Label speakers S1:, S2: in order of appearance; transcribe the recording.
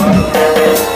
S1: Música